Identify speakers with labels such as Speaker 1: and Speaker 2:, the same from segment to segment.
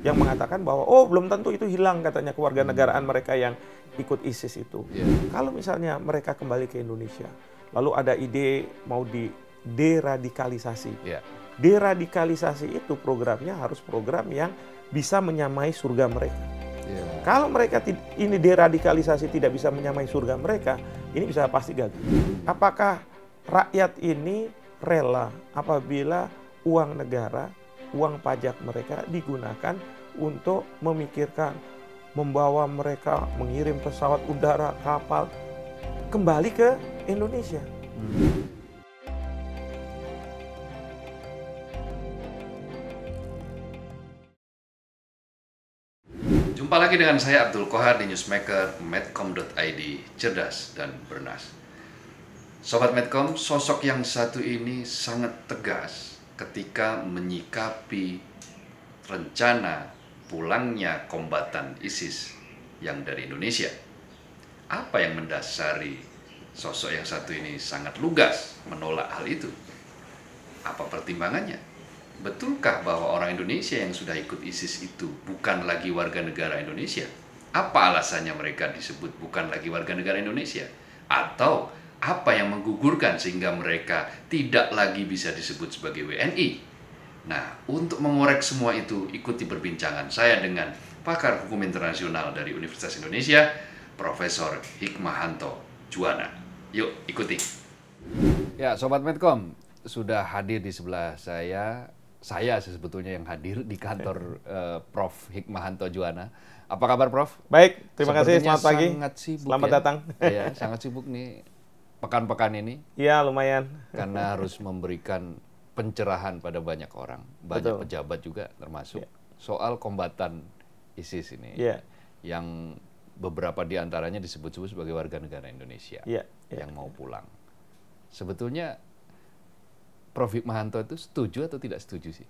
Speaker 1: yang mengatakan bahwa oh belum tentu itu hilang katanya kewarganegaraan mereka yang ikut ISIS itu.
Speaker 2: Iya.
Speaker 1: Kalau misalnya mereka kembali ke Indonesia, lalu ada ide mau di deradikalisasi.
Speaker 2: Iya.
Speaker 1: Deradikalisasi itu programnya harus program yang bisa menyamai surga mereka.
Speaker 2: Iya.
Speaker 1: Kalau mereka ini deradikalisasi tidak bisa menyamai surga mereka, ini bisa pasti gagal. Apakah rakyat ini rela apabila uang negara, uang pajak mereka digunakan untuk memikirkan membawa mereka mengirim pesawat udara, kapal kembali ke Indonesia?
Speaker 2: Jumpa lagi dengan saya Abdul Kohar di Newsmaker medcom.id, cerdas dan bernas. Sobat Medcom, sosok yang satu ini sangat tegas ketika menyikapi rencana pulangnya kombatan ISIS yang dari Indonesia. Apa yang mendasari sosok yang satu ini sangat lugas menolak hal itu? Apa pertimbangannya? Betulkah bahwa orang Indonesia yang sudah ikut ISIS itu bukan lagi warga negara Indonesia? Apa alasannya mereka disebut bukan lagi warga negara Indonesia? Atau apa yang menggugurkan sehingga mereka tidak lagi bisa disebut sebagai WNI? Nah, untuk mengorek semua itu, ikuti perbincangan saya dengan pakar hukum internasional dari Universitas Indonesia, Profesor Hikmahanto Juwana. Yuk, ikuti. Ya, Sobat Medcom, sudah hadir di sebelah saya. Saya sebetulnya yang hadir di kantor eh, Prof. Hikmahanto Juwana. Apa kabar, Prof?
Speaker 1: Baik, terima kasih.
Speaker 2: Sepertinya
Speaker 1: Selamat pagi.
Speaker 2: Sangat sibuk
Speaker 1: Selamat
Speaker 2: ya.
Speaker 1: datang.
Speaker 2: Iya, sangat sibuk nih pekan-pekan ini
Speaker 1: Iya, lumayan.
Speaker 2: karena harus memberikan pencerahan pada banyak orang, banyak
Speaker 1: Betul.
Speaker 2: pejabat juga termasuk
Speaker 1: Iya.
Speaker 2: soal kombatan ISIS ini,
Speaker 1: Iya.
Speaker 2: yang beberapa di antaranya disebut-sebut sebagai warga negara Indonesia
Speaker 1: iya.
Speaker 2: yang mau pulang. Sebetulnya Prof. Hikmahanto itu setuju atau tidak setuju sih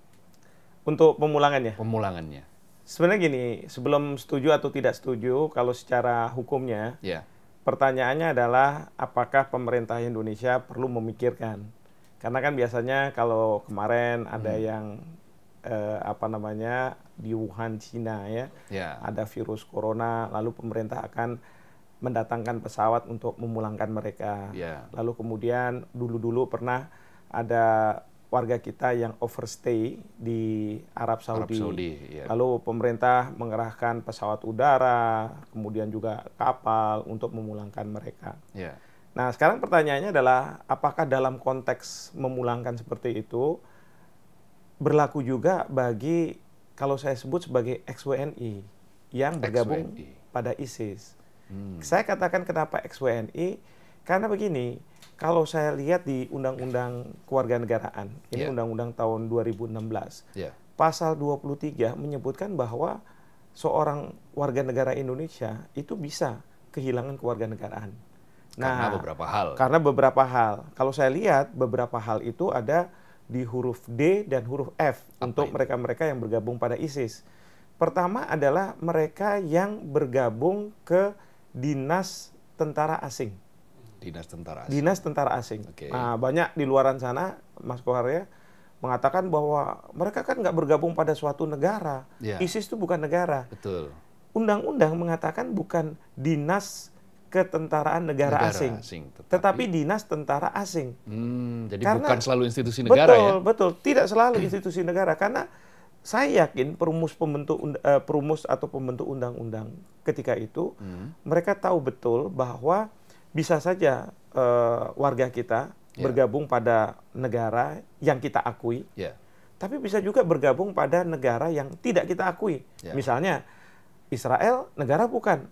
Speaker 1: Untuk pemulangannya.
Speaker 2: pemulangannya?
Speaker 1: Sebenarnya gini, sebelum setuju atau tidak setuju, kalau secara hukumnya,
Speaker 2: Ya,
Speaker 1: pertanyaannya adalah apakah pemerintah Indonesia perlu memikirkan? Karena kan biasanya kalau kemarin ada yang eh, apa namanya di Wuhan, Cina ya,
Speaker 2: ya,
Speaker 1: ada virus corona, lalu pemerintah akan mendatangkan pesawat untuk memulangkan mereka.
Speaker 2: ya,
Speaker 1: Lalu kemudian dulu-dulu pernah ada warga kita yang overstay di Arab
Speaker 2: Arab
Speaker 1: Saudi.
Speaker 2: Saudi. Ya.
Speaker 1: Lalu pemerintah mengerahkan pesawat udara, kemudian juga kapal untuk memulangkan mereka.
Speaker 2: ya,
Speaker 1: Nah, sekarang pertanyaannya adalah apakah dalam konteks memulangkan seperti itu berlaku juga bagi kalau saya sebut sebagai ex-WNI yang bergabung
Speaker 2: Ex-WNI.
Speaker 1: pada ISIS.
Speaker 2: Hmm.
Speaker 1: Saya katakan kenapa ex-WNI karena begini, kalau saya lihat di Undang-Undang Kewarganegaraan, ini
Speaker 2: Iya.
Speaker 1: Undang-Undang tahun 2016,
Speaker 2: ya,
Speaker 1: pasal 23 menyebutkan bahwa seorang warga negara Indonesia itu bisa kehilangan kewarganegaraan.
Speaker 2: karena beberapa hal.
Speaker 1: karena beberapa hal. Kalau saya lihat beberapa hal itu ada di huruf D dan huruf F
Speaker 2: Apa
Speaker 1: untuk mereka-mereka yang bergabung pada ISIS. Pertama adalah mereka yang bergabung ke dinas tentara asing.
Speaker 2: Dinas tentara. asing.
Speaker 1: Dinas tentara asing.
Speaker 2: Oke.
Speaker 1: Nah, banyak di luaran sana, Mas Kohar ya, mengatakan bahwa mereka kan nggak bergabung pada suatu negara.
Speaker 2: Ya.
Speaker 1: ISIS itu bukan negara.
Speaker 2: Betul.
Speaker 1: Undang-undang mengatakan bukan dinas ketentaraan negara, asing,
Speaker 2: tetapi,
Speaker 1: tetapi dinas tentara asing.
Speaker 2: Hmm, jadi
Speaker 1: Karena-
Speaker 2: bukan selalu institusi negara
Speaker 1: betul,
Speaker 2: ya?
Speaker 1: betul. Tidak selalu institusi negara karena saya yakin perumus pembentuk eh, perumus atau pembentuk undang-undang ketika itu
Speaker 2: Hmm,
Speaker 1: mereka tahu betul bahwa bisa saja eh, warga kita
Speaker 2: Ya.
Speaker 1: bergabung pada negara yang kita akui,
Speaker 2: ya,
Speaker 1: tapi bisa juga bergabung pada negara yang tidak kita akui.
Speaker 2: Ya.
Speaker 1: Misalnya Israel negara bukan.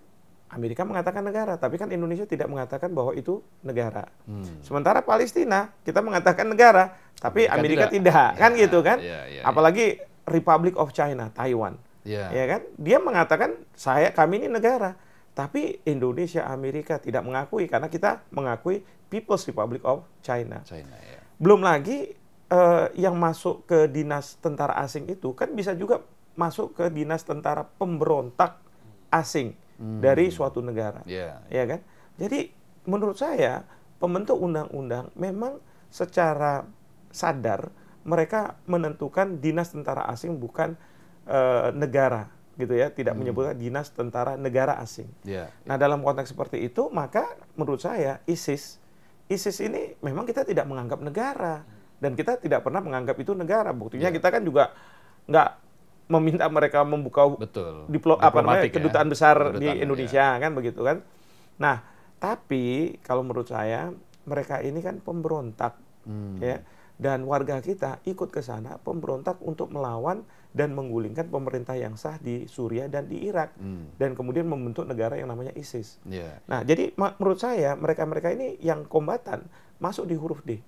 Speaker 1: Amerika mengatakan negara, tapi kan Indonesia tidak mengatakan bahwa itu negara.
Speaker 2: hmm.
Speaker 1: Sementara Palestina kita mengatakan negara, tapi
Speaker 2: Amerika
Speaker 1: Amerika
Speaker 2: tidak.
Speaker 1: tidak, kan
Speaker 2: Ya,
Speaker 1: gitu kan?
Speaker 2: ya, ya,
Speaker 1: Apalagi Republic of China, Taiwan,
Speaker 2: ya,
Speaker 1: ya kan? Dia mengatakan saya kami ini negara, tapi Indonesia, Amerika tidak mengakui karena kita mengakui People's Republic of China.
Speaker 2: China ya,
Speaker 1: Belum lagi eh, yang masuk ke dinas tentara asing itu kan bisa juga masuk ke dinas tentara pemberontak asing
Speaker 2: Hmm.
Speaker 1: dari suatu negara
Speaker 2: ya,
Speaker 1: ya kan? Jadi menurut saya pembentuk undang-undang memang secara sadar mereka menentukan dinas tentara asing bukan uh, negara gitu ya, tidak hmm. menyebutkan dinas tentara negara asing.
Speaker 2: Yeah,
Speaker 1: yeah. Nah dalam konteks seperti itu maka menurut saya ISIS ISIS ini memang kita tidak menganggap negara dan kita tidak pernah menganggap itu negara. Buktinya yeah. kita kan juga nggak meminta mereka membuka
Speaker 2: Betul.
Speaker 1: Diplo, apa namanya ya. kedutaan besar kedutaan, di Indonesia ya. kan begitu kan. Nah tapi kalau menurut saya mereka ini kan pemberontak hmm. ya dan warga kita ikut ke sana pemberontak untuk melawan dan menggulingkan pemerintah yang sah di Suriah dan di Irak hmm. dan kemudian membentuk negara yang namanya ISIS. Yeah. Nah, jadi menurut saya mereka-mereka ini yang kombatan masuk di huruf D.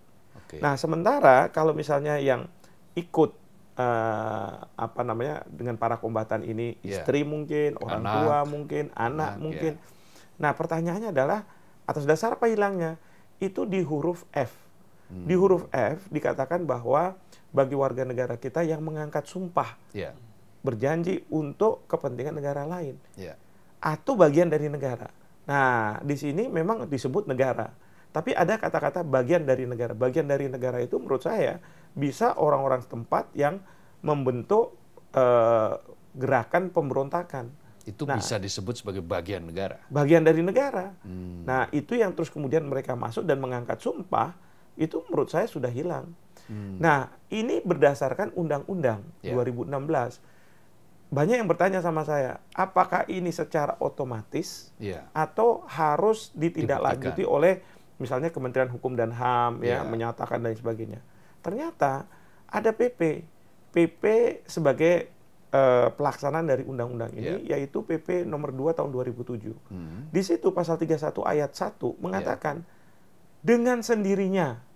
Speaker 1: Okay. Nah, sementara kalau misalnya yang ikut uh, apa namanya dengan para kombatan ini yeah. istri mungkin, orang anak. tua mungkin, anak, anak mungkin. Yeah. Nah, pertanyaannya adalah atas dasar apa hilangnya? Itu di huruf F. Hmm. Di huruf F dikatakan bahwa bagi warga negara kita yang mengangkat sumpah yeah. berjanji untuk kepentingan negara lain yeah. atau bagian dari negara. Nah, di sini memang disebut negara, tapi ada kata-kata bagian dari negara. Bagian dari negara itu menurut saya bisa orang-orang setempat yang membentuk uh, gerakan pemberontakan.
Speaker 2: Itu nah, bisa disebut sebagai bagian negara.
Speaker 1: Bagian dari negara. Hmm. Nah, itu yang terus kemudian mereka masuk dan mengangkat sumpah itu menurut saya sudah hilang. Hmm. Nah, ini berdasarkan undang-undang yeah. 2016. Banyak yang bertanya sama saya, apakah ini secara otomatis yeah. atau harus ditindaklanjuti oleh misalnya Kementerian Hukum dan HAM yeah. ya menyatakan dan sebagainya. Ternyata ada PP. PP sebagai uh, pelaksanaan dari undang-undang ini yeah. yaitu PP nomor 2 tahun 2007. Hmm. Di situ pasal 31 ayat 1 mengatakan yeah. dengan sendirinya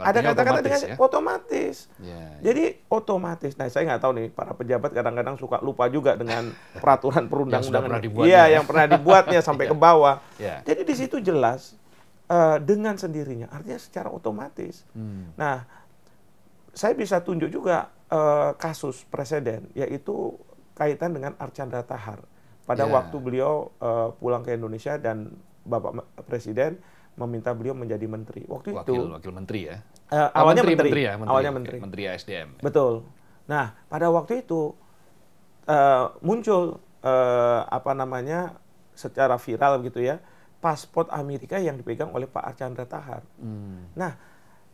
Speaker 1: ada kata-kata dengan ya? otomatis. Ya, ya. Jadi otomatis. Nah, saya nggak tahu nih para pejabat kadang-kadang suka lupa juga dengan peraturan perundang-undangan. Iya, yang pernah dibuatnya sampai ya. ke bawah. Ya. Jadi di situ jelas uh, dengan sendirinya, artinya secara otomatis. Hmm. Nah, saya bisa tunjuk juga uh, kasus presiden, yaitu kaitan dengan Archandra Tahar. Pada ya. waktu beliau uh, pulang ke Indonesia dan Bapak Presiden meminta beliau menjadi menteri. Waktu
Speaker 2: wakil,
Speaker 1: itu
Speaker 2: wakil menteri ya.
Speaker 1: Uh, awalnya menteri,
Speaker 2: menteri, ya, menteri,
Speaker 1: awalnya menteri.
Speaker 2: Menteri ASDM.
Speaker 1: Betul. Nah, pada waktu itu uh, muncul uh, apa namanya secara viral gitu ya, paspor Amerika yang dipegang oleh Pak Archandra Tahar. Hmm. Nah,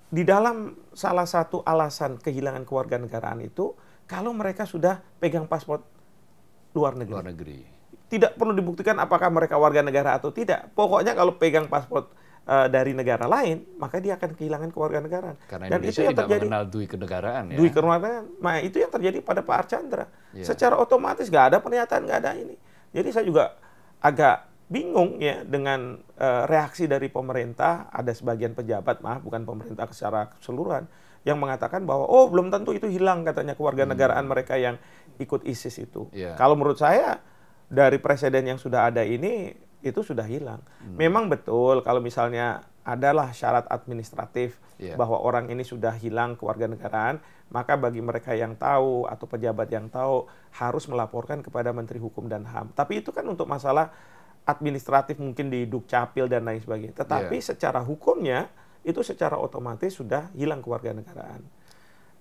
Speaker 1: di dalam salah satu alasan kehilangan kewarganegaraan itu kalau mereka sudah pegang paspor luar negeri.
Speaker 2: Luar negeri.
Speaker 1: Tidak perlu dibuktikan apakah mereka warga negara atau tidak. Pokoknya kalau pegang paspor uh, dari negara lain, maka dia akan kehilangan kewarganegaraan.
Speaker 2: Karena Dan Indonesia itu yang tidak terjadi, mengenal dui kenegaraan ya.
Speaker 1: Dui kenegaraan. Nah, itu yang terjadi pada Pak Archandra. Yeah. Secara otomatis nggak ada pernyataan, nggak ada ini. Jadi saya juga agak bingung ya dengan uh, reaksi dari pemerintah. Ada sebagian pejabat, maaf bukan pemerintah secara keseluruhan, yang mengatakan bahwa oh belum tentu itu hilang katanya kewarganegaraan hmm. mereka yang ikut ISIS itu. Yeah. Kalau menurut saya dari presiden yang sudah ada ini itu sudah hilang. Hmm. Memang betul kalau misalnya adalah syarat administratif yeah. bahwa orang ini sudah hilang kewarganegaraan, maka bagi mereka yang tahu atau pejabat yang tahu harus melaporkan kepada Menteri Hukum dan HAM. Tapi itu kan untuk masalah administratif mungkin di Dukcapil dan lain sebagainya. Tetapi yeah. secara hukumnya itu secara otomatis sudah hilang kewarganegaraan.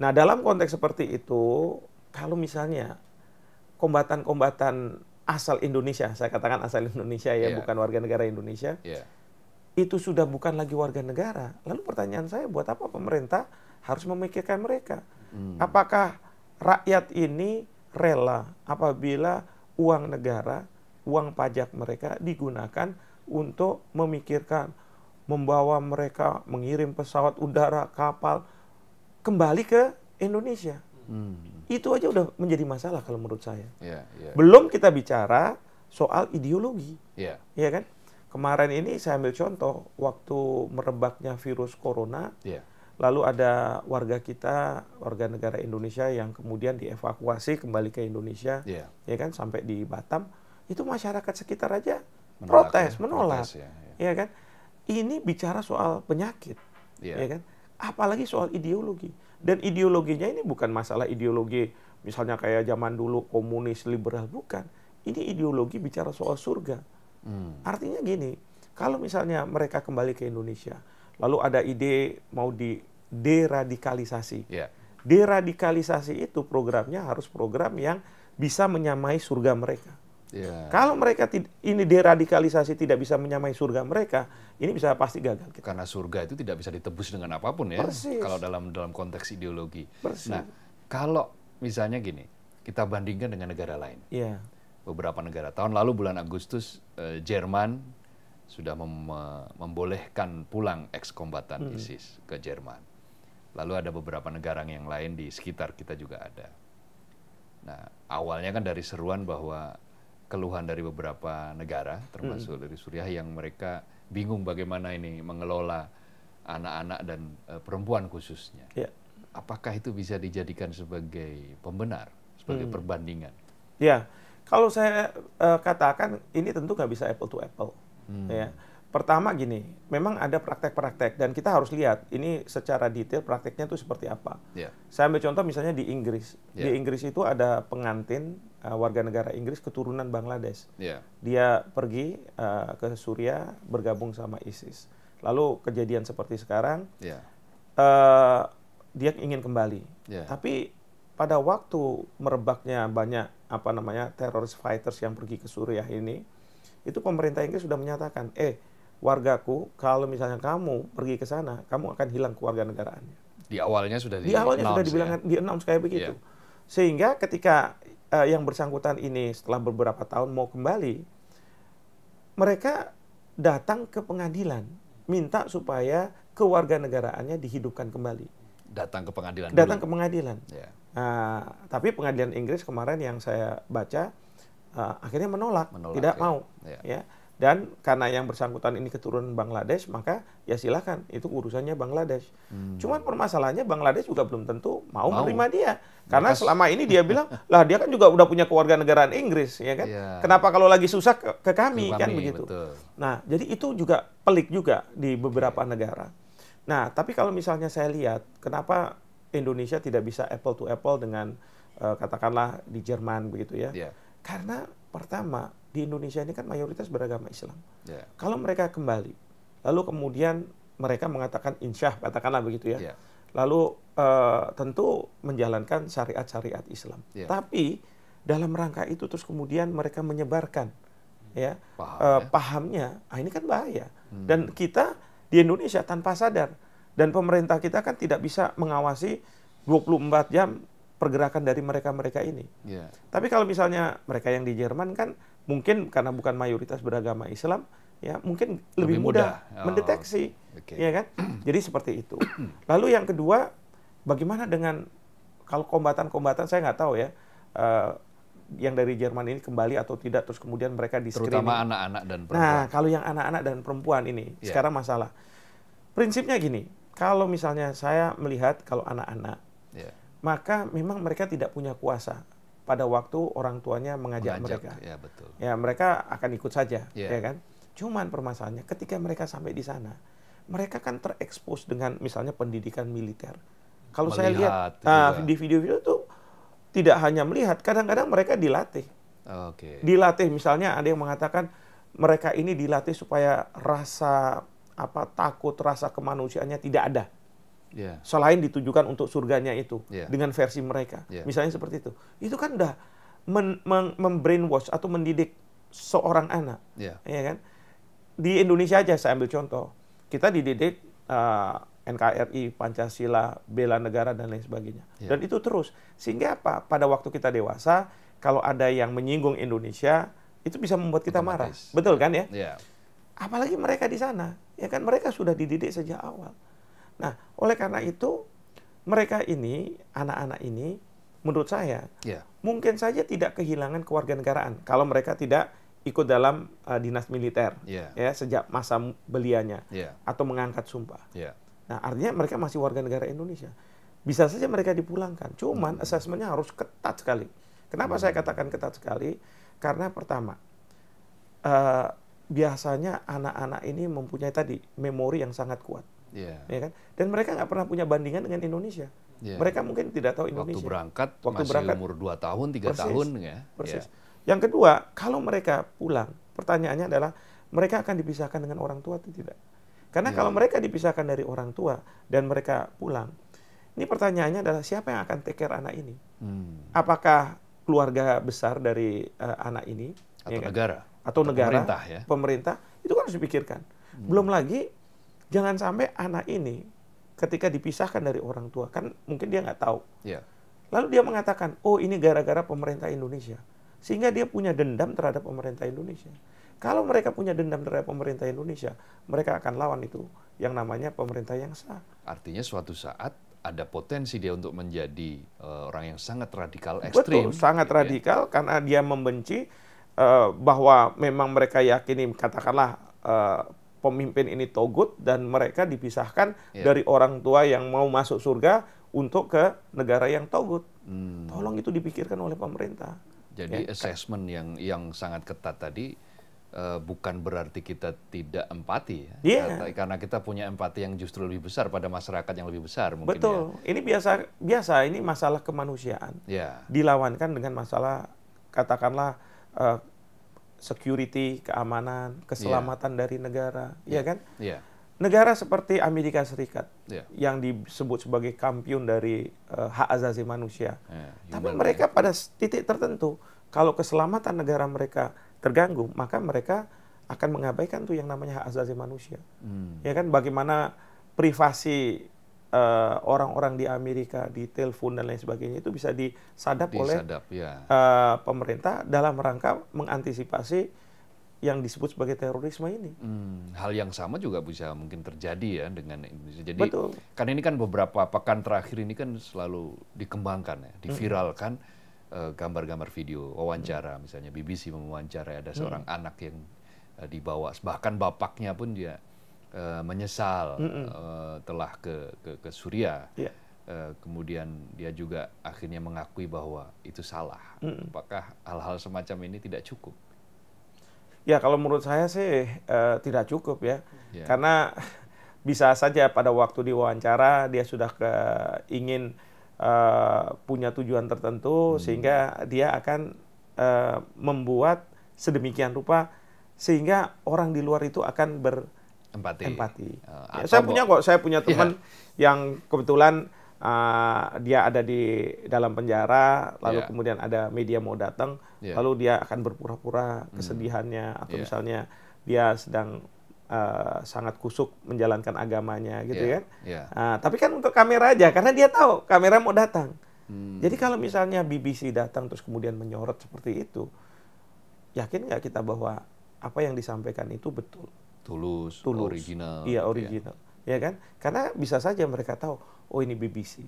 Speaker 1: Nah, dalam konteks seperti itu, kalau misalnya kombatan-kombatan asal Indonesia, saya katakan asal Indonesia ya, yeah. bukan warga negara Indonesia, yeah. itu sudah bukan lagi warga negara. Lalu pertanyaan saya, buat apa pemerintah harus memikirkan mereka? Hmm. Apakah rakyat ini rela apabila uang negara, uang pajak mereka digunakan untuk memikirkan membawa mereka mengirim pesawat udara, kapal kembali ke Indonesia? Hmm. Itu aja udah menjadi masalah kalau menurut saya. Yeah, yeah. Belum kita bicara soal ideologi. Yeah. Ya kan? Kemarin ini saya ambil contoh waktu merebaknya virus corona. Yeah. Lalu ada warga kita, warga negara Indonesia yang kemudian dievakuasi kembali ke Indonesia, yeah. ya kan sampai di Batam, itu masyarakat sekitar aja menolak, protes, ya, menolak, protes, ya, ya. ya kan? Ini bicara soal penyakit, yeah. ya kan? Apalagi soal ideologi. Dan ideologinya ini bukan masalah ideologi misalnya kayak zaman dulu komunis liberal bukan. Ini ideologi bicara soal surga. Hmm. Artinya gini, kalau misalnya mereka kembali ke Indonesia, lalu ada ide mau di deradikalisasi. Yeah. Deradikalisasi itu programnya harus program yang bisa menyamai surga mereka.
Speaker 2: Ya.
Speaker 1: Kalau mereka ini deradikalisasi tidak bisa menyamai surga mereka, ini bisa pasti gagal. kita.
Speaker 2: Karena surga itu tidak bisa ditebus dengan apa pun ya.
Speaker 1: Persis.
Speaker 2: Kalau dalam dalam konteks ideologi.
Speaker 1: Persis.
Speaker 2: Nah, kalau misalnya gini, kita bandingkan dengan negara lain.
Speaker 1: Iya,
Speaker 2: Beberapa negara. Tahun lalu bulan Agustus eh, Jerman sudah mem- me- membolehkan pulang ex-kombatan ISIS ke Jerman. Lalu ada beberapa negara yang lain di sekitar kita juga ada. Nah, awalnya kan dari seruan bahwa keluhan dari beberapa negara, termasuk dari Suriah yang mereka bingung bagaimana ini mengelola anak-anak dan eh, perempuan khususnya.
Speaker 1: iya.
Speaker 2: Apakah itu bisa dijadikan sebagai pembenar, sebagai perbandingan?
Speaker 1: Ya, kalau saya eh, katakan ini tentu nggak bisa apple to apple. Ya, pertama gini, memang ada praktek-praktek dan kita harus lihat ini secara detail prakteknya itu seperti apa.
Speaker 2: Ya,
Speaker 1: Saya ambil contoh misalnya di Inggris.
Speaker 2: Ya.
Speaker 1: Di Inggris itu ada pengantin eh, warga negara Inggris keturunan Bangladesh.
Speaker 2: ya,
Speaker 1: Dia pergi eh, ke Suriah bergabung sama ISIS. Lalu kejadian seperti sekarang,
Speaker 2: ya,
Speaker 1: eh, dia ingin kembali.
Speaker 2: ya.
Speaker 1: Tapi pada waktu merebaknya banyak apa namanya teroris fighters yang pergi ke Suriah ini, itu pemerintah Inggris sudah menyatakan, eh wargaku kalau misalnya kamu pergi ke sana, kamu akan hilang kewarganegaraannya.
Speaker 2: Di awalnya sudah
Speaker 1: Di awalnya sudah
Speaker 2: announce
Speaker 1: dibilang
Speaker 2: ya?
Speaker 1: di announce kayak begitu.
Speaker 2: Iya.
Speaker 1: Sehingga ketika eh, yang bersangkutan ini setelah beberapa tahun mau kembali, mereka datang ke pengadilan minta supaya kewarganegaraannya dihidupkan kembali.
Speaker 2: datang ke pengadilan
Speaker 1: Datang
Speaker 2: dulu.
Speaker 1: ke pengadilan.
Speaker 2: Ya.
Speaker 1: Nah, tapi pengadilan Inggris kemarin yang saya baca uh, akhirnya menolak,
Speaker 2: Menolak,
Speaker 1: tidak
Speaker 2: ya.
Speaker 1: mau,
Speaker 2: Ya.
Speaker 1: ya. Dan karena yang bersangkutan ini keturunan Bangladesh, maka ya silakan itu urusannya Bangladesh. Cuman permasalahannya Bangladesh juga belum tentu mau,
Speaker 2: Hmm. Mau.
Speaker 1: menerima dia, karena
Speaker 2: Mereka-
Speaker 1: selama ini dia bilang lah dia kan juga udah punya kewarganegaraan Inggris, ya kan?
Speaker 2: Iya.
Speaker 1: Kenapa kalau lagi susah ke, ke kami, kan begitu?
Speaker 2: betul.
Speaker 1: Nah, jadi itu juga pelik juga di beberapa negara. Nah, tapi kalau misalnya saya lihat, kenapa Indonesia tidak bisa apple to apple dengan eh, katakanlah di Jerman begitu ya?
Speaker 2: Ya.
Speaker 1: Karena pertama di Indonesia ini kan mayoritas beragama Islam.
Speaker 2: Ya.
Speaker 1: Kalau mereka kembali, lalu kemudian mereka mengatakan insyah, katakanlah begitu ya.
Speaker 2: Ya.
Speaker 1: Lalu eh, tentu menjalankan syariat-syariat Islam.
Speaker 2: Ya.
Speaker 1: Tapi dalam rangka itu terus kemudian mereka menyebarkan ya
Speaker 2: Paham,
Speaker 1: eh,
Speaker 2: ya. Hmm.
Speaker 1: pahamnya, ah, ini kan bahaya. Dan kita di Indonesia tanpa sadar dan pemerintah kita kan tidak bisa mengawasi 24 jam pergerakan dari mereka-mereka ini.
Speaker 2: Ya.
Speaker 1: Tapi kalau misalnya mereka yang di Jerman kan mungkin karena bukan mayoritas beragama Islam, ya mungkin lebih,
Speaker 2: Lebih
Speaker 1: mudah,
Speaker 2: mudah. Oh,
Speaker 1: mendeteksi,
Speaker 2: oke.
Speaker 1: ya kan? Jadi seperti itu. Lalu yang kedua, bagaimana dengan kalau kombatan-kombatan saya nggak tahu ya, eh, yang dari Jerman ini kembali atau tidak, terus kemudian mereka di
Speaker 2: Terutama anak-anak dan perempuan.
Speaker 1: Nah, kalau yang anak-anak dan perempuan ini
Speaker 2: Ya.
Speaker 1: sekarang masalah. Prinsipnya gini, kalau misalnya saya melihat kalau anak-anak
Speaker 2: Ya.
Speaker 1: maka memang mereka tidak punya kuasa pada waktu orang tuanya mengajak,
Speaker 2: Mengajak,
Speaker 1: mereka.
Speaker 2: Ya, betul.
Speaker 1: Ya, mereka akan ikut saja,
Speaker 2: Iya.
Speaker 1: ya kan? Cuman permasalahannya ketika mereka sampai di sana, mereka kan terekspos dengan misalnya pendidikan militer. Kalau saya lihat
Speaker 2: Melihat juga.
Speaker 1: di video-video itu tidak hanya melihat, kadang-kadang mereka dilatih.
Speaker 2: Oke.
Speaker 1: Dilatih misalnya ada yang mengatakan mereka ini dilatih supaya rasa apa takut, rasa kemanusiaannya tidak ada
Speaker 2: Ya.
Speaker 1: selain ditujukan untuk surganya itu
Speaker 2: Iya.
Speaker 1: dengan versi mereka.
Speaker 2: Iya.
Speaker 1: Misalnya seperti itu. Itu kan udah men, membrainwash atau mendidik seorang anak,
Speaker 2: Ya.
Speaker 1: ya kan? Di Indonesia aja saya ambil contoh. Kita dididik uh, NKRI, Pancasila, bela negara dan lain sebagainya.
Speaker 2: Iya.
Speaker 1: Dan itu terus. Sehingga apa? Pada waktu kita dewasa, kalau ada yang menyinggung Indonesia, itu bisa membuat kita marah. Betul kan ya?
Speaker 2: Ya.
Speaker 1: apalagi mereka di sana ya kan mereka sudah dididik sejak awal nah oleh karena itu mereka ini anak-anak ini menurut saya
Speaker 2: Ya.
Speaker 1: mungkin saja tidak kehilangan kewarganegaraan kalau mereka tidak ikut dalam uh, dinas militer
Speaker 2: Ya.
Speaker 1: ya sejak masa belianya
Speaker 2: Ya.
Speaker 1: atau mengangkat sumpah
Speaker 2: Ya.
Speaker 1: nah artinya mereka masih warga negara Indonesia bisa saja mereka dipulangkan cuman asesmennya harus ketat sekali kenapa saya katakan ketat sekali karena pertama eh, biasanya anak-anak ini mempunyai tadi memori yang sangat kuat
Speaker 2: Ya.
Speaker 1: ya kan dan mereka nggak pernah punya bandingan dengan Indonesia
Speaker 2: Ya.
Speaker 1: mereka mungkin tidak tahu
Speaker 2: Waktu
Speaker 1: Indonesia
Speaker 2: berangkat
Speaker 1: Waktu
Speaker 2: masih
Speaker 1: berangkat.
Speaker 2: umur 2 tahun, 3
Speaker 1: Persis.
Speaker 2: tahun ya.
Speaker 1: persis
Speaker 2: Ya.
Speaker 1: yang kedua kalau mereka pulang pertanyaannya adalah mereka akan dipisahkan dengan orang tua atau tidak karena
Speaker 2: Ya.
Speaker 1: kalau mereka dipisahkan dari orang tua dan mereka pulang ini pertanyaannya adalah siapa yang akan take care anak ini
Speaker 2: Hmm.
Speaker 1: apakah keluarga besar dari uh, anak ini
Speaker 2: atau ya kan? negara
Speaker 1: atau, atau negara pemerintah ya pemerintah itu kan harus dipikirkan hmm. belum lagi jangan sampai anak ini ketika dipisahkan dari orang tua kan mungkin dia nggak tahu yeah. lalu dia mengatakan oh ini gara-gara pemerintah Indonesia sehingga dia punya dendam terhadap pemerintah Indonesia kalau mereka punya dendam terhadap pemerintah Indonesia mereka akan lawan itu yang namanya pemerintah yang sah
Speaker 2: artinya suatu saat ada potensi dia untuk menjadi uh, orang yang sangat radikal ekstrim.
Speaker 1: Betul, sangat gitu ya. radikal karena dia membenci uh, bahwa memang mereka yakini katakanlah uh, pemimpin ini togut dan mereka dipisahkan ya. dari orang tua yang mau masuk surga untuk ke negara yang togut. Hmm. Tolong itu dipikirkan oleh pemerintah.
Speaker 2: Jadi ya, assessment yang yang sangat ketat tadi uh, bukan berarti kita tidak empati ya. Yeah. Karena kita punya empati yang justru lebih besar pada masyarakat yang lebih besar mungkin
Speaker 1: Betul. Ya. Ini biasa biasa ini masalah kemanusiaan. Yeah. Dilawankan dengan masalah katakanlah uh, security, keamanan, keselamatan yeah. dari negara, yeah. ya kan? Yeah. Negara seperti Amerika Serikat yeah. yang disebut sebagai kampion dari uh, hak asasi manusia. Yeah, Tapi mereka pada titik tertentu kalau keselamatan negara mereka terganggu, maka mereka akan mengabaikan tuh yang namanya hak asasi manusia. Hmm. Ya kan bagaimana privasi orang-orang uh, di Amerika di telepon dan lain sebagainya itu bisa disadap, disadap oleh ya. uh, pemerintah dalam rangka mengantisipasi yang disebut sebagai terorisme ini.
Speaker 2: Hmm, hal yang sama juga bisa mungkin terjadi ya dengan Indonesia. Jadi Betul. kan ini kan beberapa pekan terakhir ini kan selalu dikembangkan ya, diviralkan. Hmm Eh, gambar-gambar uh, video wawancara hmm. misalnya BBC mewawancarai ada seorang hmm. anak yang uh, dibawa bahkan bapaknya pun dia uh, menyesal hmm. uh, telah ke ke, ke Suria yeah. uh, kemudian dia juga akhirnya mengakui bahwa itu salah hmm. apakah hal-hal semacam ini tidak cukup
Speaker 1: ya kalau menurut saya sih uh, tidak cukup ya yeah. karena bisa saja pada waktu diwawancara dia sudah ke ingin uh, punya tujuan tertentu hmm. sehingga dia akan uh, membuat sedemikian rupa sehingga orang di luar itu akan berempati. Empati. Uh, ya, saya punya kok, saya punya iya. teman yeah. yang kebetulan uh, dia ada di dalam penjara, lalu yeah. kemudian ada media mau datang, yeah. lalu dia akan berpura-pura hmm. kesedihannya atau yeah. misalnya dia sedang uh, sangat kusuk menjalankan agamanya gitu yeah, kan. Yeah. Uh, tapi kan untuk kamera aja karena dia tahu kamera mau datang. Hmm. Jadi kalau misalnya BBC datang terus kemudian menyorot seperti itu, yakin nggak kita bahwa apa yang disampaikan itu betul?
Speaker 2: Tulus, Tulus. original.
Speaker 1: Iya original, ya. ya kan? Karena bisa saja mereka tahu, oh ini BBC,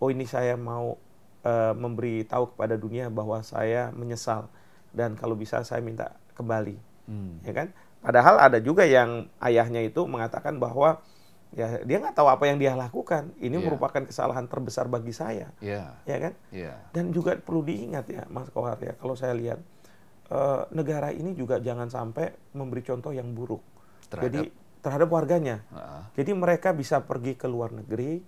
Speaker 1: oh ini saya mau uh, memberi tahu kepada dunia bahwa saya menyesal dan kalau bisa saya minta kembali, hmm. ya kan? Padahal ada juga yang ayahnya itu mengatakan bahwa ya dia nggak tahu apa yang dia lakukan. Ini yeah. merupakan kesalahan terbesar bagi saya, yeah. ya kan? Yeah. Dan juga perlu diingat ya, Mas Kohar ya, kalau saya lihat uh, negara ini juga jangan sampai memberi contoh yang buruk. Terhadap? Jadi terhadap warganya. Uh. Jadi mereka bisa pergi ke luar negeri,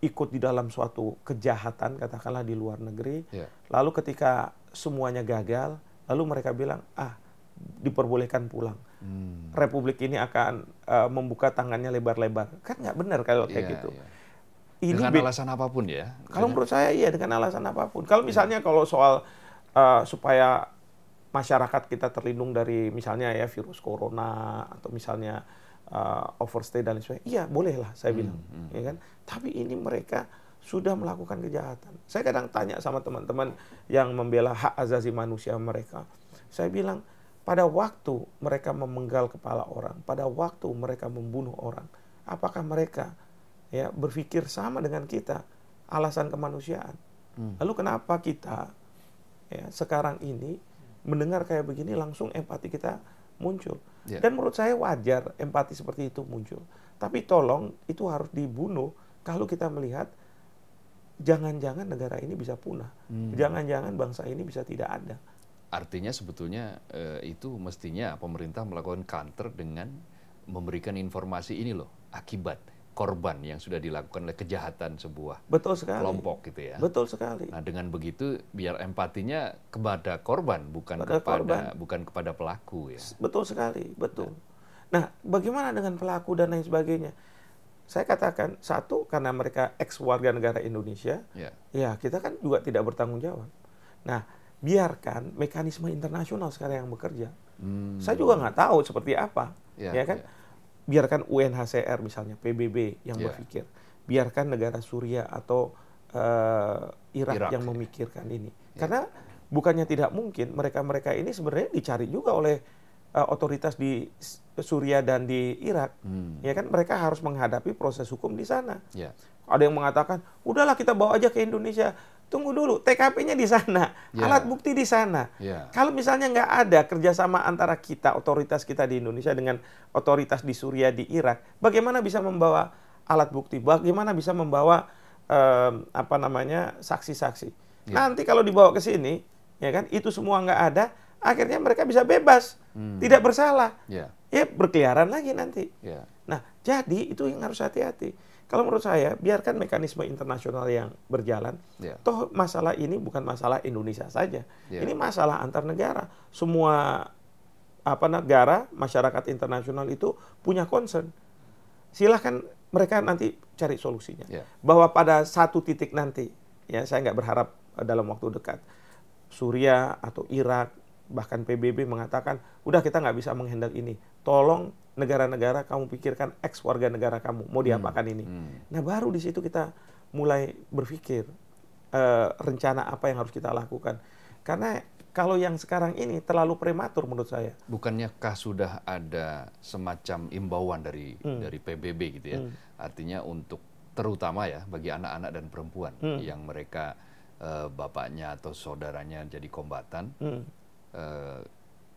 Speaker 1: ikut di dalam suatu kejahatan katakanlah di luar negeri. Yeah. Lalu ketika semuanya gagal, lalu mereka bilang ah diperbolehkan pulang hmm. Republik ini akan uh, membuka tangannya lebar-lebar. Kan nggak benar kalau kayak yeah, gitu. Yeah.
Speaker 2: Ini dengan alasan apa pun ya?
Speaker 1: Kalau menurut saya iya dengan alasan apa pun. Kalau iya. misalnya yeah. kalau soal uh, supaya masyarakat kita terlindung dari misalnya ya virus corona atau misalnya uh, overstay dan lain sebagainya, iya bolehlah saya hmm, bilang, hmm. ya kan. Tapi ini mereka sudah melakukan kejahatan. Saya kadang tanya sama teman-teman yang membela hak asasi manusia mereka. Saya bilang, pada waktu mereka memenggal kepala orang, pada waktu mereka membunuh orang, apakah mereka ya berpikir sama dengan kita alasan kemanusiaan? Hmm. Lalu kenapa kita ya sekarang ini mendengar kayak begini langsung empati kita muncul? Yeah. Dan menurut saya wajar empati seperti itu muncul. Tapi tolong itu harus dibunuh kalau kita melihat jangan-jangan negara ini bisa punah. Hmm. Jangan-jangan hmm. bangsa ini bisa tidak ada.
Speaker 2: Artinya sebetulnya eh, itu mestinya pemerintah melakukan counter dengan memberikan informasi ini loh akibat korban yang sudah dilakukan oleh kejahatan sebuah
Speaker 1: betul sekali.
Speaker 2: kelompok gitu ya.
Speaker 1: Betul sekali.
Speaker 2: Nah dengan begitu biar empatinya kepada korban bukan kepada korban. bukan kepada pelaku ya.
Speaker 1: Betul sekali, betul. Nah, bagaimana dengan pelaku dan lain sebagainya? Saya katakan satu karena mereka ex warga negara Indonesia, ya, ya kita kan juga tidak bertanggung jawab. Nah biarkan mekanisme internasional sekarang yang bekerja.
Speaker 2: Hmm.
Speaker 1: Saya juga nggak tahu seperti apa,
Speaker 2: Ya,
Speaker 1: ya kan?
Speaker 2: ya.
Speaker 1: Biarkan UNHCR misalnya, PBB yang
Speaker 2: Ya.
Speaker 1: berpikir, biarkan negara Suriah atau eh, Irak,
Speaker 2: Irak,
Speaker 1: yang
Speaker 2: ya.
Speaker 1: memikirkan ini,
Speaker 2: Ya.
Speaker 1: karena bukannya tidak mungkin mereka-mereka ini sebenarnya dicari juga oleh eh, otoritas di S- Suriah dan di Irak,
Speaker 2: Hmm.
Speaker 1: ya kan? Mereka harus menghadapi proses hukum di sana.
Speaker 2: Ya.
Speaker 1: Ada yang mengatakan, udahlah kita bawa aja ke Indonesia. Tunggu dulu, TKP-nya di sana,
Speaker 2: Ya.
Speaker 1: alat bukti di sana.
Speaker 2: Ya.
Speaker 1: Kalau misalnya nggak ada kerjasama antara kita, otoritas kita di Indonesia dengan otoritas di Suriah, di Irak, bagaimana bisa membawa alat bukti? Bagaimana bisa membawa em, apa namanya saksi-saksi?
Speaker 2: Ya.
Speaker 1: Nanti kalau dibawa ke sini, ya kan, itu semua nggak ada, akhirnya mereka bisa bebas,
Speaker 2: Hmm.
Speaker 1: tidak bersalah,
Speaker 2: Ya.
Speaker 1: ya berkeliaran lagi nanti.
Speaker 2: Ya.
Speaker 1: Nah, jadi itu yang harus hati-hati. Kalau menurut saya, biarkan mekanisme internasional yang berjalan.
Speaker 2: Ya.
Speaker 1: Toh masalah ini bukan masalah Indonesia saja.
Speaker 2: Ya.
Speaker 1: Ini masalah antar negara. Semua apa negara, masyarakat internasional itu punya concern. Silahkan mereka nanti cari solusinya.
Speaker 2: Ya.
Speaker 1: Bahwa pada satu titik nanti, ya saya nggak berharap eh, dalam waktu dekat, Suriah atau Irak bahkan PBB mengatakan, udah kita nggak bisa menghandle ini. Tolong negara-negara kamu pikirkan ex warga negara kamu mau diapakan ini.
Speaker 2: Hmm.
Speaker 1: Nah baru di situ kita mulai berpikir eh, rencana apa yang harus kita lakukan. Karena kalau yang sekarang ini terlalu prematur menurut saya.
Speaker 2: Bukannyakah sudah ada semacam imbauan dari
Speaker 1: Hmm.
Speaker 2: dari PBB gitu ya?
Speaker 1: Hmm.
Speaker 2: Artinya untuk terutama ya bagi anak-anak dan perempuan
Speaker 1: Hmm.
Speaker 2: yang mereka eh, bapaknya atau saudaranya jadi kombatan
Speaker 1: Hmm.
Speaker 2: eh,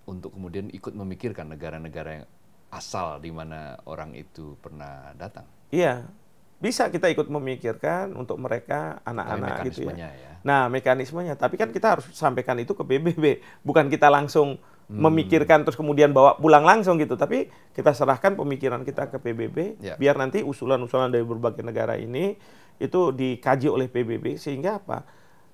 Speaker 2: untuk kemudian ikut memikirkan negara-negara yang asal di mana orang itu pernah datang.
Speaker 1: Iya, bisa kita ikut memikirkan untuk mereka anak-anak gitu ya.
Speaker 2: ya.
Speaker 1: Nah, mekanismenya. Tapi kan kita harus sampaikan itu ke PBB. Bukan kita langsung memikirkan terus kemudian bawa pulang langsung gitu. Tapi kita serahkan pemikiran kita ke PBB.
Speaker 2: Ya.
Speaker 1: Biar nanti usulan-usulan dari berbagai negara ini itu dikaji oleh PBB. Sehingga apa?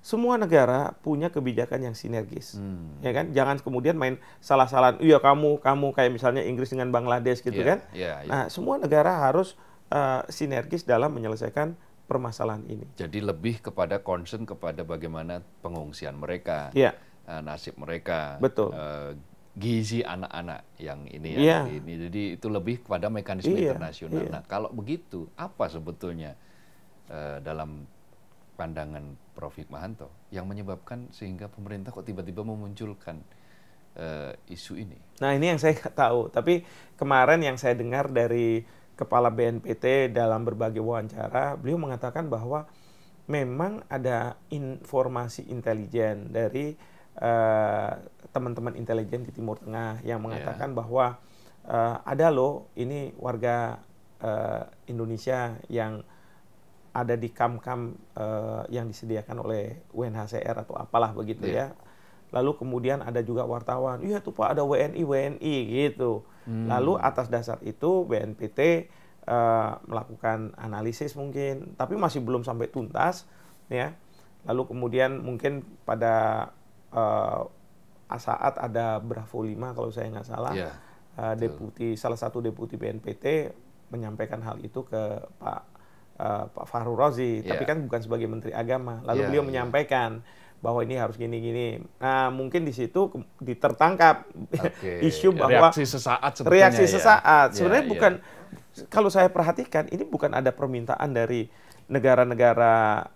Speaker 1: Semua negara punya kebijakan yang sinergis.
Speaker 2: Hmm.
Speaker 1: Ya kan? Jangan kemudian main salah-salahan. Iya kamu, kamu kayak misalnya Inggris dengan Bangladesh gitu
Speaker 2: Iya,
Speaker 1: kan.
Speaker 2: iya, iya.
Speaker 1: Nah, semua negara harus eh, sinergis dalam menyelesaikan permasalahan ini.
Speaker 2: Jadi lebih kepada concern kepada bagaimana pengungsian mereka,
Speaker 1: Iya.
Speaker 2: eh, nasib mereka,
Speaker 1: Betul.
Speaker 2: eh, gizi anak-anak yang ini
Speaker 1: Iya.
Speaker 2: yang ini. Jadi itu lebih kepada mekanisme
Speaker 1: Iya,
Speaker 2: internasional.
Speaker 1: iya.
Speaker 2: Nah, kalau begitu, apa sebetulnya eh, dalam pandangan Prof. Hikmahanto yang menyebabkan sehingga pemerintah kok tiba-tiba memunculkan eh, isu ini?
Speaker 1: Nah ini yang saya nggak tahu. Tapi kemarin yang saya dengar dari Kepala BNPT dalam berbagai wawancara, beliau mengatakan bahwa memang ada informasi intelijen dari eh, teman-teman intelijen di Timur Tengah yang mengatakan bahwa eh, ada loh ini warga eh, Indonesia yang ada di kam-kam eh, yang disediakan oleh UNHCR atau apalah begitu
Speaker 2: Iya.
Speaker 1: ya. Lalu kemudian ada juga wartawan, iya tuh Pak ada WNI WNI gitu. Lalu atas dasar itu BNPT eh, melakukan analisis mungkin, tapi masih belum sampai tuntas ya. Lalu kemudian mungkin pada eh, saat ada Bravo 5 kalau saya nggak salah,
Speaker 2: Iya,
Speaker 1: eh, deputi salah satu deputi BNPT menyampaikan hal itu ke Pak eh, Pak Fahru Rozi, tapi
Speaker 2: Iya.
Speaker 1: kan bukan sebagai Menteri Agama. Lalu
Speaker 2: Iya,
Speaker 1: beliau
Speaker 2: iya.
Speaker 1: menyampaikan bahwa ini harus gini-gini. Nah, mungkin di situ ditertangkap
Speaker 2: Oke.
Speaker 1: isu bahwa
Speaker 2: reaksi sesaat
Speaker 1: reaksi
Speaker 2: ya.
Speaker 1: sesaat.
Speaker 2: Ya,
Speaker 1: Sebenarnya
Speaker 2: ya.
Speaker 1: bukan kalau saya perhatikan ini bukan ada permintaan dari negara-negara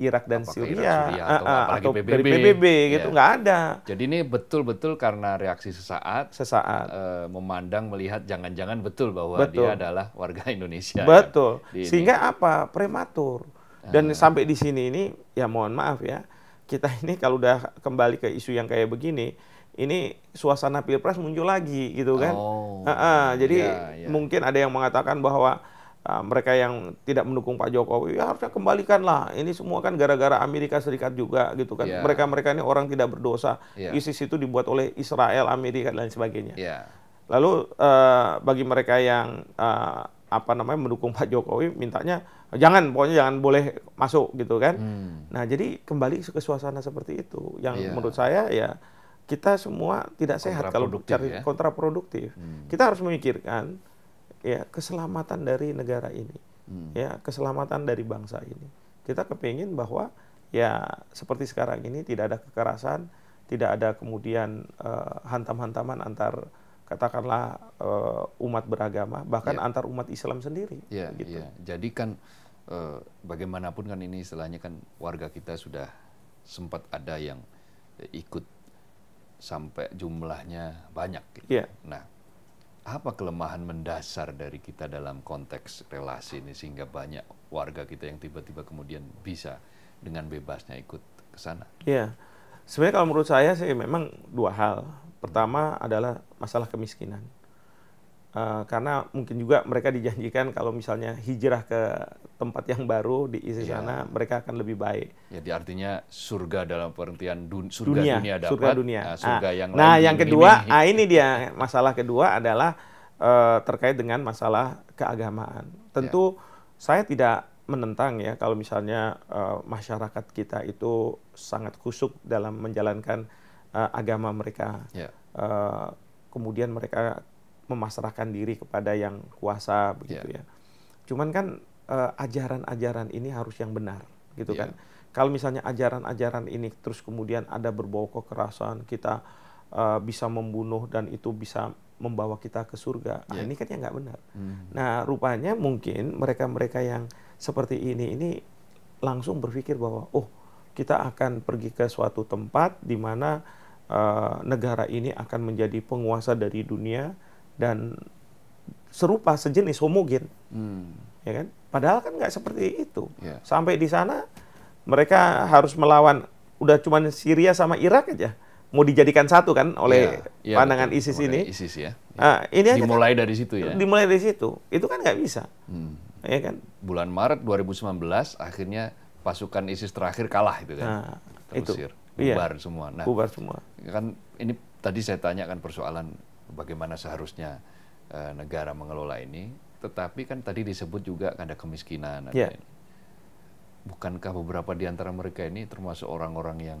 Speaker 1: Irak dan
Speaker 2: Apakah Irak,
Speaker 1: Syria
Speaker 2: Syria,
Speaker 1: ah,
Speaker 2: atau apalagi
Speaker 1: atau dari
Speaker 2: PBB.
Speaker 1: PBB gitu
Speaker 2: Ya.
Speaker 1: nggak ada
Speaker 2: Jadi ini betul-betul karena reaksi sesaat
Speaker 1: sesaat.
Speaker 2: eh, memandang melihat jangan-jangan betul bahwa
Speaker 1: Betul.
Speaker 2: dia adalah warga Indonesia. ya.
Speaker 1: Betul.
Speaker 2: Ini.
Speaker 1: Sehingga apa? Prematur. Dan
Speaker 2: Ah.
Speaker 1: sampai di sini ini ya mohon maaf ya. Kita ini kalau udah kembali ke isu yang kayak begini, ini suasana Pilpres muncul lagi gitu kan.
Speaker 2: Oh,
Speaker 1: Ah, ah, jadi
Speaker 2: iya, iya.
Speaker 1: mungkin ada yang mengatakan bahwa ah, mereka yang tidak mendukung Pak Jokowi ya harusnya kembalikan lah. Ini semua kan gara-gara Amerika Serikat juga gitu kan.
Speaker 2: Iya.
Speaker 1: Mereka-mereka ini orang tidak berdosa.
Speaker 2: Iya.
Speaker 1: ISIS itu dibuat oleh Israel, Amerika dan lain sebagainya.
Speaker 2: Ya.
Speaker 1: Lalu eh, bagi mereka yang eh, apa namanya mendukung Pak Jokowi, mintanya jangan, pokoknya jangan boleh masuk gitu kan.
Speaker 2: Hmm.
Speaker 1: Nah jadi kembali ke suasana seperti itu, yang
Speaker 2: Iya.
Speaker 1: menurut saya ya kita semua tidak sehat kalau cari
Speaker 2: ya.
Speaker 1: kontraproduktif.
Speaker 2: Hmm.
Speaker 1: Kita harus memikirkan ya keselamatan dari negara ini,
Speaker 2: Hmm.
Speaker 1: ya keselamatan dari bangsa ini. Kita kepingin bahwa ya seperti sekarang ini tidak ada kekerasan, tidak ada kemudian uh, hantam-hantaman antar katakanlah uh, umat beragama, bahkan yeah. antar umat Islam sendiri.
Speaker 2: Yeah, gitu. yeah. Jadi kan uh, bagaimanapun kan ini istilahnya kan warga kita sudah sempat ada yang ikut sampai jumlahnya banyak. Gitu. Yeah. Nah, apa kelemahan mendasar dari kita dalam konteks relasi ini sehingga banyak warga kita yang tiba-tiba kemudian bisa dengan bebasnya ikut ke sana?
Speaker 1: Iya, sebenarnya kalau menurut saya sih memang dua hal. Pertama adalah masalah kemiskinan. Uh, karena mungkin juga mereka dijanjikan kalau misalnya hijrah ke tempat yang baru di ISIS ya. sana mereka akan lebih baik.
Speaker 2: Jadi artinya surga dalam pengertian dun surga dunia, dunia dapat,
Speaker 1: surga dunia.
Speaker 2: Nah, surga
Speaker 1: nah,
Speaker 2: yang
Speaker 1: nah yang kedua, ini. ah ini dia masalah kedua adalah uh, terkait dengan masalah keagamaan. Tentu ya. saya tidak menentang ya kalau misalnya uh, masyarakat kita itu sangat kusuk dalam menjalankan uh, agama mereka. Ya. Uh, kemudian mereka memasrahkan diri kepada yang kuasa begitu yeah. ya. Cuman kan uh, ajaran-ajaran ini harus yang benar gitu yeah. kan. Kalau misalnya ajaran-ajaran ini terus kemudian ada berbau kekerasan, kita uh, bisa membunuh dan itu bisa membawa kita ke surga. Yeah. Nah, ini kan yang nggak benar. Hmm. Nah, rupanya mungkin mereka-mereka yang seperti ini ini langsung berpikir bahwa oh, kita akan pergi ke suatu tempat di mana uh, negara ini akan menjadi penguasa dari dunia dan serupa sejenis homogen, hmm. ya kan? Padahal kan nggak seperti itu. Yeah. Sampai di sana mereka harus melawan udah cuma Syria sama Irak aja mau dijadikan satu kan oleh yeah, yeah, pandangan betul. ISIS ini.
Speaker 2: ISIS ya.
Speaker 1: Nah, ini
Speaker 2: dimulai aja, dari situ ya.
Speaker 1: Dimulai dari situ. Itu kan nggak bisa. Hmm.
Speaker 2: Ya kan? Bulan Maret 2019 akhirnya pasukan ISIS terakhir kalah itu kan. Nah, Terusir. itu. Iya. Bubar iya. semua.
Speaker 1: Nah, bubar semua.
Speaker 2: Kan ini tadi saya tanyakan persoalan bagaimana seharusnya uh, negara mengelola ini, tetapi kan tadi disebut juga ada kemiskinan. Ada yeah. ini. Bukankah beberapa di antara mereka ini termasuk orang-orang yang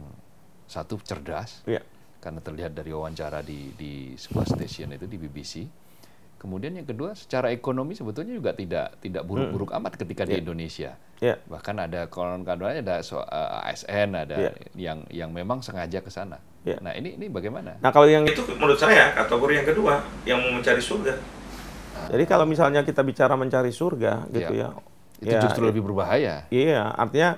Speaker 2: satu cerdas, yeah. karena terlihat dari wawancara di di sebuah stasiun itu di BBC. Kemudian yang kedua, secara ekonomi sebetulnya juga tidak tidak buruk-buruk hmm. amat ketika yeah. di Indonesia. Yeah. Bahkan ada konon-kononnya ada so, uh, ASN, ada yeah. yang yang memang sengaja ke sana. Yeah. Nah ini ini bagaimana?
Speaker 1: Nah kalau yang itu menurut saya kategori yang kedua yang mau mencari surga. Jadi kalau misalnya kita bicara mencari surga gitu yeah.
Speaker 2: ya, itu ya, justru lebih berbahaya.
Speaker 1: Iya, artinya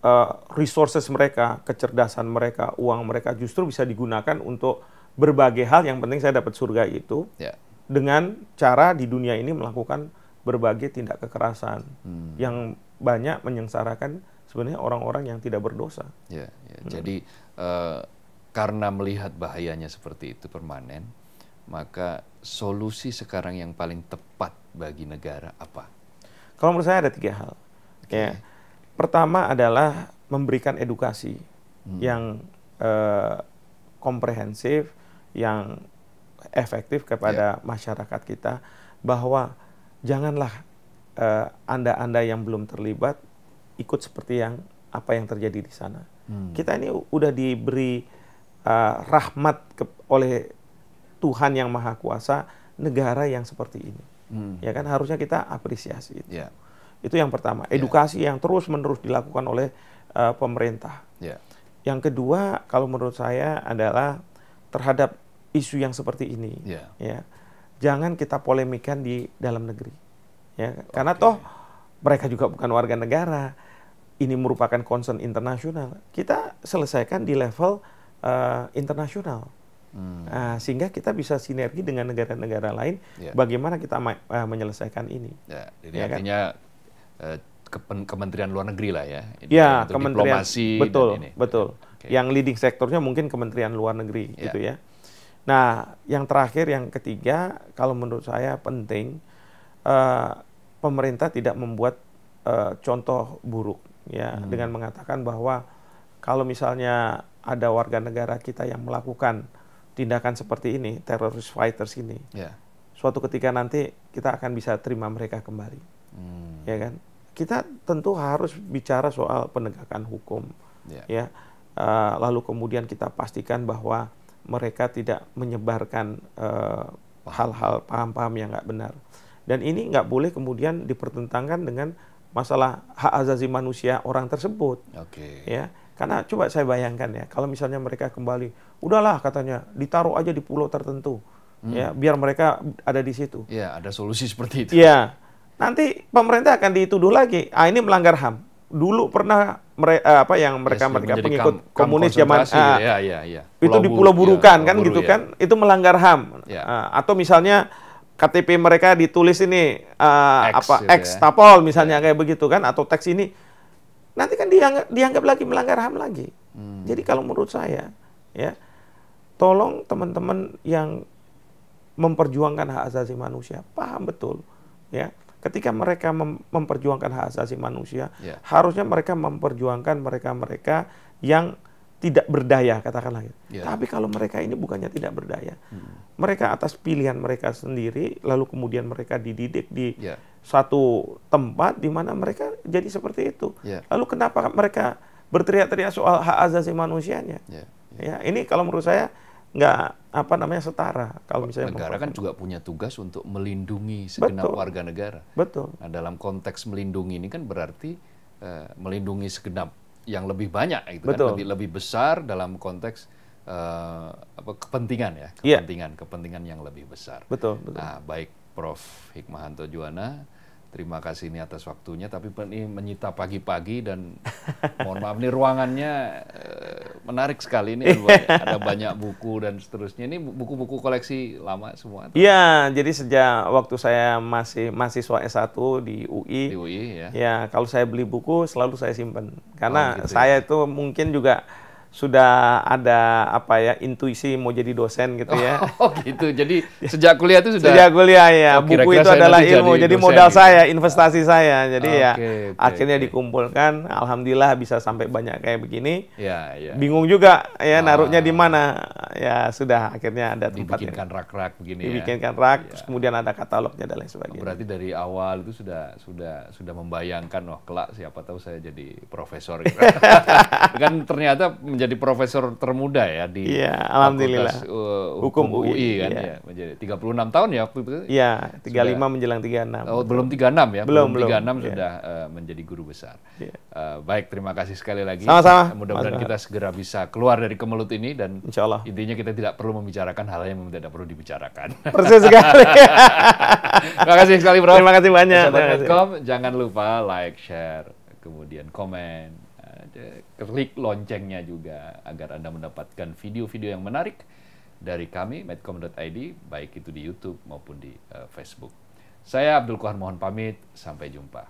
Speaker 1: uh, resources mereka, kecerdasan mereka, uang mereka justru bisa digunakan untuk berbagai hal. Yang penting saya dapat surga itu. Yeah dengan cara di dunia ini melakukan berbagai tindak kekerasan hmm. yang banyak menyengsarakan sebenarnya orang-orang yang tidak berdosa.
Speaker 2: Ya, ya. Hmm. Jadi uh, karena melihat bahayanya seperti itu permanen, maka solusi sekarang yang paling tepat bagi negara apa?
Speaker 1: Kalau menurut saya ada tiga hal. Okay. Ya. Pertama adalah memberikan edukasi hmm. yang uh, komprehensif, yang efektif kepada yeah. masyarakat kita bahwa janganlah uh, anda-anda yang belum terlibat ikut seperti yang apa yang terjadi di sana. Hmm. Kita ini udah diberi uh, rahmat ke, oleh Tuhan yang Maha Kuasa negara yang seperti ini. Hmm. Ya kan harusnya kita apresiasi itu. Yeah. Itu yang pertama, ya. edukasi yeah. yang terus-menerus dilakukan oleh uh, pemerintah. Yeah. Yang kedua, kalau menurut saya adalah terhadap isu yang seperti ini yeah. ya jangan kita polemikan di dalam negeri ya karena okay. toh mereka juga bukan warga negara ini merupakan concern internasional kita selesaikan di level uh, internasional hmm. uh, sehingga kita bisa sinergi dengan negara-negara lain yeah. bagaimana kita uh, menyelesaikan ini
Speaker 2: ya, jadi ya artinya kan? uh, Kementerian Luar Negeri lah ya.
Speaker 1: Ini ya, Kementerian diplomasi betul, ini. betul. Okay. Yang leading sektornya mungkin Kementerian Luar Negeri yeah. gitu ya. Nah, yang terakhir, yang ketiga, kalau menurut saya penting, uh, pemerintah tidak membuat uh, contoh buruk, ya, hmm. dengan mengatakan bahwa kalau misalnya ada warga negara kita yang melakukan tindakan seperti ini, teroris fighters ini, yeah. suatu ketika nanti kita akan bisa terima mereka kembali, hmm. ya kan? Kita tentu harus bicara soal penegakan hukum, yeah. ya. Uh, lalu kemudian kita pastikan bahwa mereka tidak menyebarkan eh, hal-hal paham-paham yang nggak benar. Dan ini nggak boleh kemudian dipertentangkan dengan masalah hak azazi manusia orang tersebut. Okay. Ya, Karena coba saya bayangkan ya, kalau misalnya mereka kembali, udahlah katanya ditaruh aja di pulau tertentu, hmm. ya biar mereka ada di situ.
Speaker 2: Iya, ada solusi seperti itu.
Speaker 1: Iya, nanti pemerintah akan dituduh lagi, ah ini melanggar ham. Dulu pernah mere, eh, apa yang mereka yes, mereka pengikut kam, komunis zaman ah, ya, ya, ya. itu di Pulau Burukan ya, kan gitu ya. kan, itu melanggar ham. Ya. Uh, atau misalnya KTP mereka ditulis ini uh, X, apa gitu X ya. tapol misalnya ya. kayak begitu kan, atau teks ini nanti kan dianggap, dianggap lagi melanggar HAM lagi. Hmm. Jadi kalau menurut saya, ya, tolong teman-teman yang memperjuangkan hak asasi manusia paham betul, ya. Ketika mereka mem memperjuangkan hak asasi manusia, yeah. harusnya mereka memperjuangkan mereka-mereka yang tidak berdaya katakanlah. Yeah. Tapi kalau mereka ini bukannya tidak berdaya, hmm. mereka atas pilihan mereka sendiri, lalu kemudian mereka dididik di yeah satu tempat di mana mereka jadi seperti itu. Yeah. Lalu kenapa mereka berteriak-teriak soal hak asasi manusianya? Yeah. Yeah. Ya, ini kalau menurut saya nggak apa namanya setara kalau misalnya
Speaker 2: negara kan juga punya tugas untuk melindungi segenap Betul. warga negara.
Speaker 1: Betul.
Speaker 2: Nah, dalam konteks melindungi ini kan berarti uh, melindungi segenap yang lebih banyak itu kan lebih lebih besar dalam konteks uh, apa kepentingan ya, iya. kepentingan yeah. kepentingan yang lebih besar.
Speaker 1: Betul, betul.
Speaker 2: Nah, baik Prof Hikmahanto Juwana Terima kasih ini atas waktunya, tapi ini menyita pagi-pagi dan mohon maaf nih ruangannya uh, menarik sekali ini ada banyak buku dan seterusnya. Ini buku-buku koleksi lama semua.
Speaker 1: Iya, jadi sejak waktu saya masih mahasiswa S1 di UI.
Speaker 2: Di UI ya.
Speaker 1: Ya, kalau saya beli buku selalu saya simpan karena oh, gitu, ya. saya ya. itu mungkin juga sudah ada apa ya intuisi mau jadi dosen gitu ya.
Speaker 2: Oh gitu. Jadi sejak kuliah itu sudah.
Speaker 1: Sejak kuliah ya. Oh, kira -kira Buku itu adalah ilmu. Jadi, jadi modal gitu. saya, investasi saya. Jadi okay, ya okay, akhirnya okay. dikumpulkan. Alhamdulillah bisa sampai banyak kayak begini. Ya, ya. Bingung juga ya ah. naruhnya di mana. Ya sudah akhirnya ada
Speaker 2: tempat. Dibikinkan rak-rak begini
Speaker 1: ya. Dibikinkan rak, ya. terus kemudian ada katalognya dan lain sebagainya.
Speaker 2: Berarti dari awal itu sudah sudah sudah membayangkan, oh kelak siapa tahu saya jadi profesor. Gitu. kan ternyata menjadi menjadi profesor termuda ya di
Speaker 1: ya, alhamdulillah.
Speaker 2: Uh, hukum, hukum UI, UI kan ya. ya. Menjadi 36 tahun ya waktu itu.
Speaker 1: Iya, 35 sudah, menjelang 36.
Speaker 2: Oh, belum 36 ya.
Speaker 1: Belum,
Speaker 2: belum 36
Speaker 1: ya.
Speaker 2: sudah uh, menjadi guru besar. Ya. Uh, baik, terima kasih sekali lagi.
Speaker 1: Sama-sama.
Speaker 2: Mudah-mudahan kita segera bisa keluar dari kemelut ini dan
Speaker 1: Insya Allah.
Speaker 2: intinya kita tidak perlu membicarakan hal yang tidak perlu dibicarakan.
Speaker 1: Persis sekali.
Speaker 2: terima kasih sekali, Bro.
Speaker 1: Terima kasih banyak.
Speaker 2: Jangan lupa like, share, kemudian komen klik loncengnya juga agar Anda mendapatkan video-video yang menarik dari kami medcom.id baik itu di YouTube maupun di uh, Facebook. Saya Abdul Kohar mohon pamit, sampai jumpa.